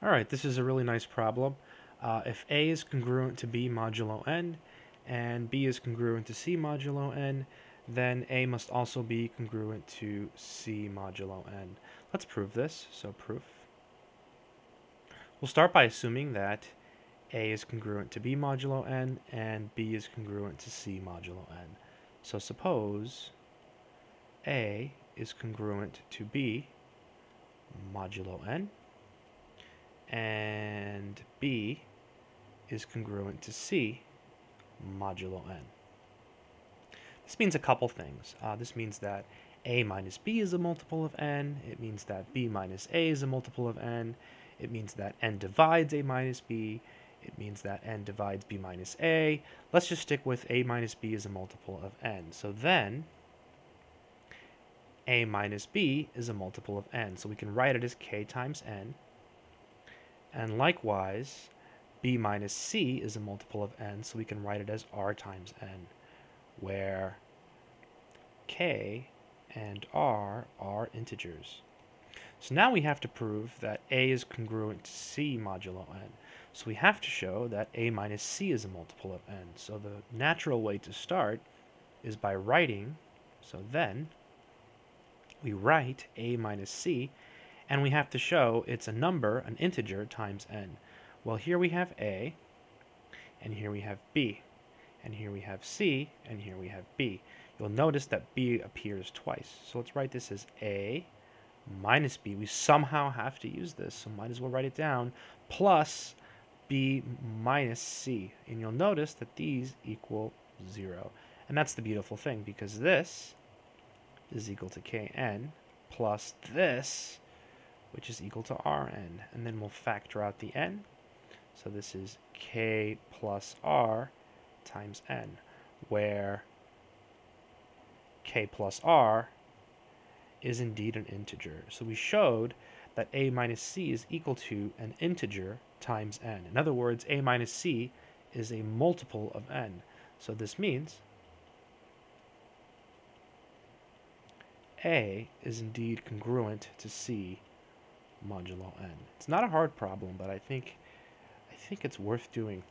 All right, this is a really nice problem. Uh, if A is congruent to B modulo n, and B is congruent to C modulo n, then A must also be congruent to C modulo n. Let's prove this. So proof. We'll start by assuming that A is congruent to B modulo n, and B is congruent to C modulo n. So suppose A is congruent to B modulo n, and B is congruent to C modulo n. This means a couple things. Uh, this means that a minus b is a multiple of n. It means that b minus a is a multiple of n. It means that n divides a minus b. It means that n divides b minus a. Let's just stick with a minus b is a multiple of n. So then, a minus b is a multiple of n. So we can write it as k times n and likewise, b minus c is a multiple of n, so we can write it as r times n, where k and r are integers. So now we have to prove that a is congruent to c modulo n. So we have to show that a minus c is a multiple of n. So the natural way to start is by writing, so then we write a minus c and we have to show it's a number, an integer, times n. Well, here we have a, and here we have b, and here we have c, and here we have b. You'll notice that b appears twice. So let's write this as a minus b. We somehow have to use this, so might as well write it down, plus b minus c. And you'll notice that these equal 0. And that's the beautiful thing, because this is equal to kn plus this which is equal to Rn. And then we'll factor out the n. So this is k plus r times n, where k plus r is indeed an integer. So we showed that a minus c is equal to an integer times n. In other words, a minus c is a multiple of n. So this means a is indeed congruent to c modulo n. It's not a hard problem, but I think I think it's worth doing